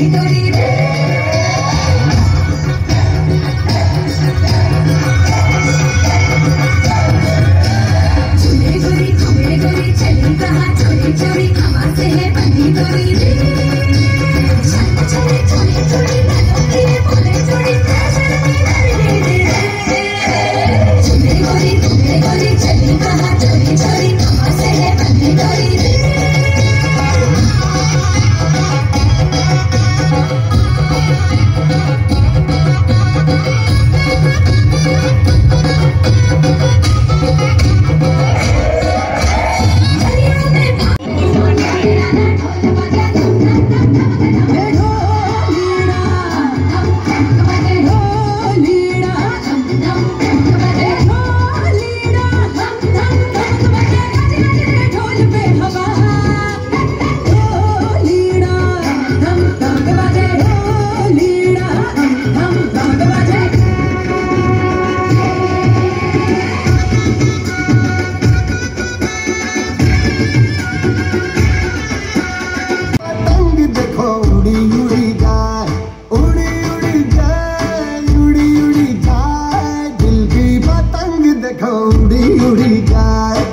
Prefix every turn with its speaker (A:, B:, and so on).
A: Thank you.
B: उड़ी उड़ी जाए, उड़ी उड़ी जाए, उड़ी उड़ी जाए। दिल की पतंग देखो, उड़ी उड़ी जाए।